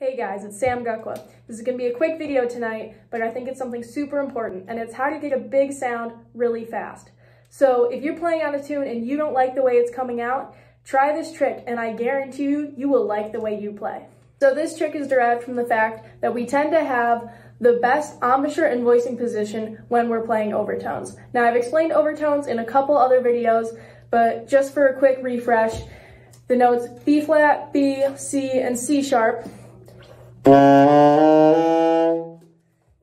Hey guys, it's Sam Gucwa. This is going to be a quick video tonight, but I think it's something super important, and it's how to get a big sound really fast. So if you're playing on a tune and you don't like the way it's coming out, try this trick, and I guarantee you, you will like the way you play. So this trick is derived from the fact that we tend to have the best embouchure and voicing position when we're playing overtones. Now I've explained overtones in a couple other videos, but just for a quick refresh, the notes B flat, B, C, and C sharp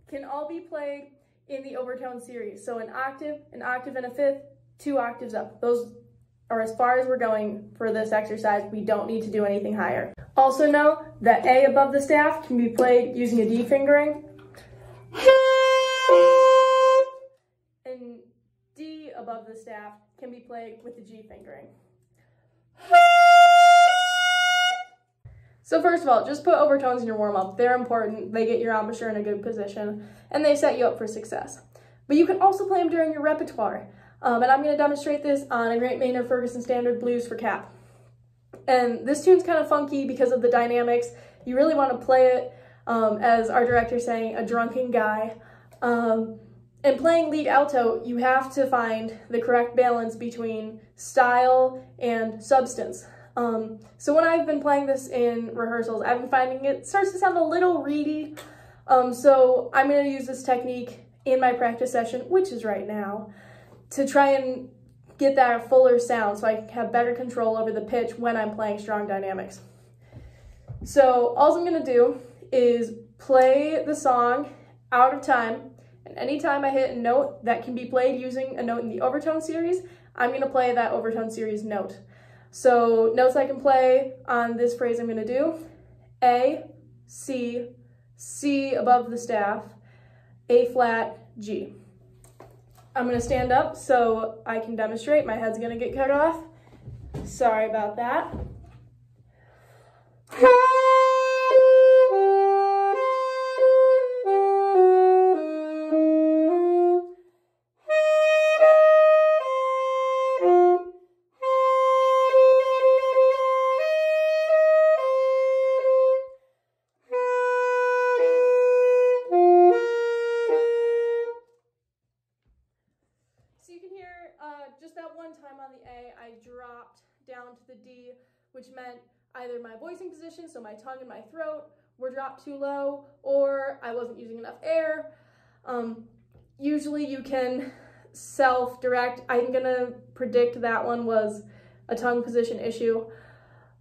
can all be played in the overtone series. So an octave, an octave and a fifth, two octaves up. Those are as far as we're going for this exercise. We don't need to do anything higher. Also know that A above the staff can be played using a D fingering. And D above the staff can be played with the G fingering. So first of all, just put overtones in your warm-up. They're important. They get your embouchure in a good position, and they set you up for success. But you can also play them during your repertoire. Um, and I'm going to demonstrate this on a Great Maynard Ferguson Standard Blues for Cap. And this tune's kind of funky because of the dynamics. You really want to play it, um, as our director saying, a drunken guy. Um, and playing lead alto, you have to find the correct balance between style and substance. Um, so when I've been playing this in rehearsals, I've been finding it starts to sound a little reedy. Um, so I'm going to use this technique in my practice session, which is right now, to try and get that fuller sound so I can have better control over the pitch when I'm playing strong dynamics. So all I'm going to do is play the song out of time, and anytime I hit a note that can be played using a note in the overtone series, I'm going to play that overtone series note. So notes I can play on this phrase I'm going to do, A, C, C above the staff, A flat, G. I'm going to stand up so I can demonstrate. My head's going to get cut off. Sorry about that. The D, which meant either my voicing position, so my tongue and my throat, were dropped too low, or I wasn't using enough air. Um, usually you can self-direct. I'm gonna predict that one was a tongue position issue,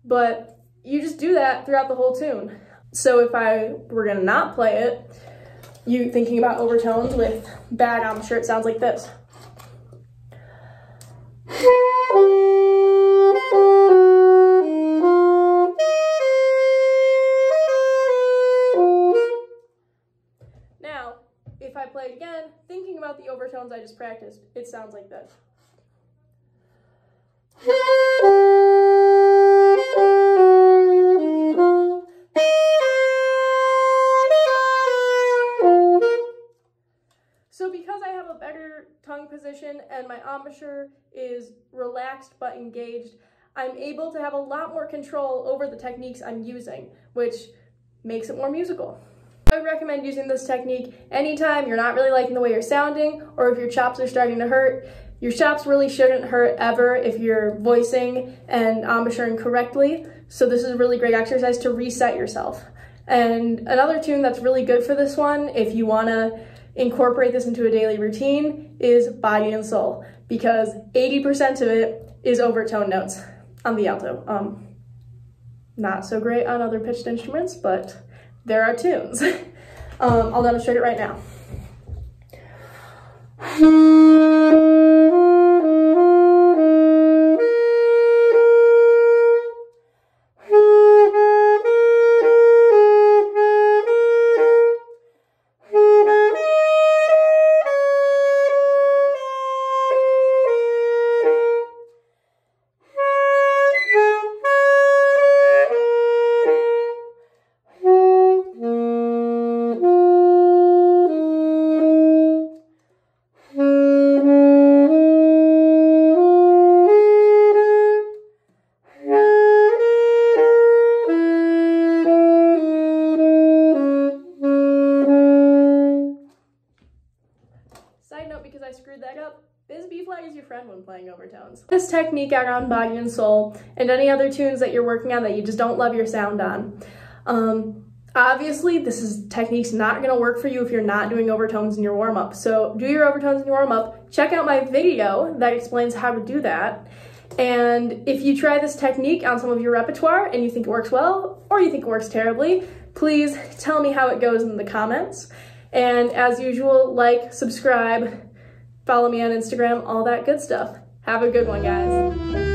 but you just do that throughout the whole tune. So if I were gonna not play it, you thinking about overtones with bad, I'm sure it sounds like this. Overtones I just practiced, it sounds like this. So because I have a better tongue position and my embouchure is relaxed but engaged, I'm able to have a lot more control over the techniques I'm using, which makes it more musical. Would recommend using this technique anytime you're not really liking the way you're sounding or if your chops are starting to hurt. Your chops really shouldn't hurt ever if you're voicing and embouchuring correctly. So this is a really great exercise to reset yourself. And another tune that's really good for this one, if you wanna incorporate this into a daily routine is body and soul because 80% of it is overtone notes on the alto. Um, not so great on other pitched instruments, but there are tunes. um, I'll demonstrate it right now. Friend when playing overtones. This technique out on Body and Soul and any other tunes that you're working on that you just don't love your sound on. Um, obviously, this is technique's not gonna work for you if you're not doing overtones in your warm-up. So do your overtones in your warm-up. Check out my video that explains how to do that. And if you try this technique on some of your repertoire and you think it works well, or you think it works terribly, please tell me how it goes in the comments. And as usual, like, subscribe, follow me on Instagram, all that good stuff. Have a good one, guys.